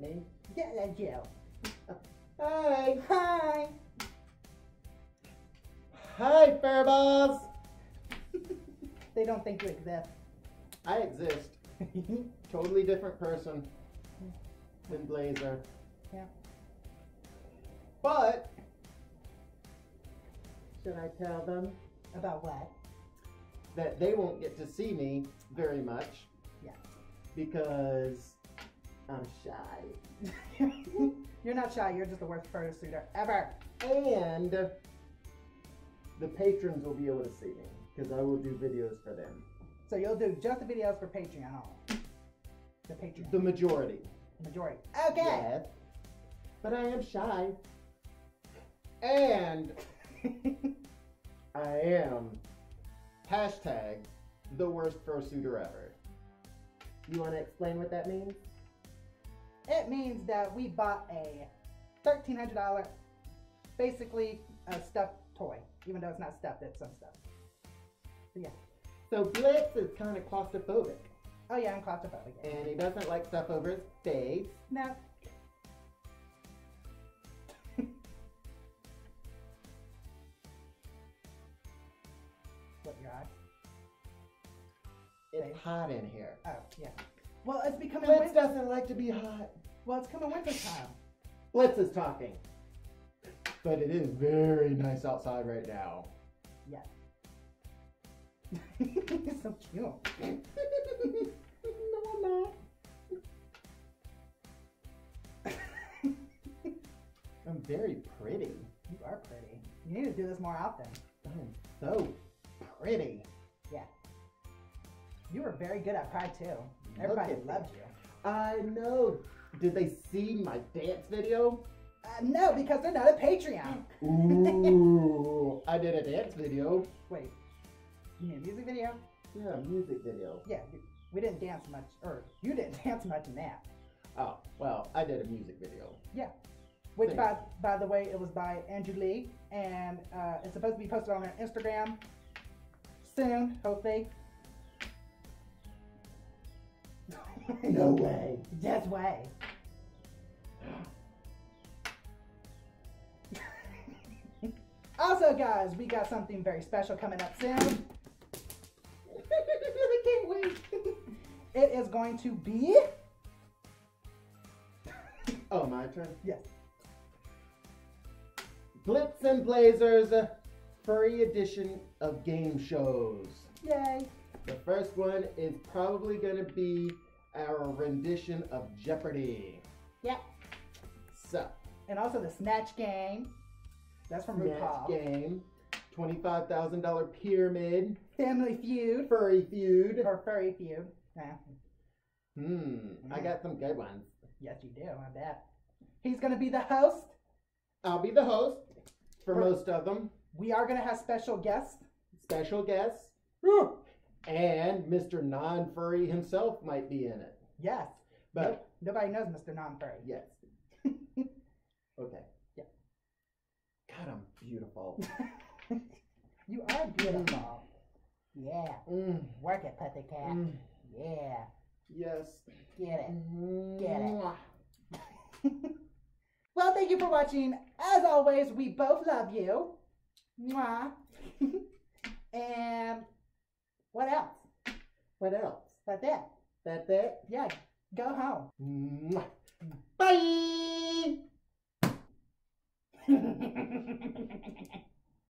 me. Yeah, that's you. Hi! Hi. Hi, Furballs! They don't think you exist. I exist. Totally different person than Blazzer. Yeah. But, should I tell them About what? that they won't get to see me very much? Yeah. Because I'm shy. you're not shy. You're just the worst fursuiter ever. And the patrons will be able to see me because I will do videos for them. So you'll do just the videos for Patreon only. The Patreon. The majority. majority. Okay. Yes. But I am shy. And I am hashtag the worst fursuiter ever. You want to explain what that means? It means that we bought a thirteen hundred dollar, basically a stuffed toy, even though it's not stuffed, it's some stuff. So yeah. So Blitz is kind of claustrophobic, Oh yeah, I'm claustrophobic. and he doesn't like stuff over his face. No. what your eye? It's hot in here. Oh yeah. Well, it's becoming Blitz winter. doesn't like to be hot. Well, it's coming winter time. Blitz is talking. But it is very nice outside right now. Yeah. it's so cute. no, I'm not. I'm very pretty. You are pretty. You need to do this more often. I'm so pretty. Yeah. You were very good at Pride too. Everybody loved you. I know. Did they see my dance video? Uh, no, because they're not a Patreon. Ooh, I did a dance video. Wait, you mean a music video? Yeah, music video. Yeah, we didn't dance much, or you didn't dance much in that. Oh, well, I did a music video. Yeah. Which, Thanks. by, by the way, it was by Andrew Lee, and uh, it's supposed to be posted on our Instagram soon, hopefully. No way. Yes way. also, guys, we got something very special coming up soon. I can't wait. It is going to be. oh, my turn. Yes. Blitz and Blazzer's uh, furry edition of game shows. Yay. The first one is probably going to be our rendition of Jeopardy. Yep. So, And also the Snatch Game. That's from next RuPaul. game, $25,000 pyramid, Family Feud. furry feud. Or Furry Feud. Nah. Hmm, I Mm. got some good ones. Yes, you do. I bet. He's going to be the host. I'll be the host for For- most of them. We are going to have special guests. Special guests. And Mr. Non Furry himself might be in it. Yes. But. Nobody knows Mr. Non-Furry. yes. okay. Yeah. God, I'm beautiful. You are beautiful. Yeah. Mm, Work it, Pussycat. mm, Yeah. yes. Get it. Get it. Well, thank you for watching. As always, we both love you. Mwah. and what else? What else? That's it. That's it. Yeah. Go home. Mwah. Bye.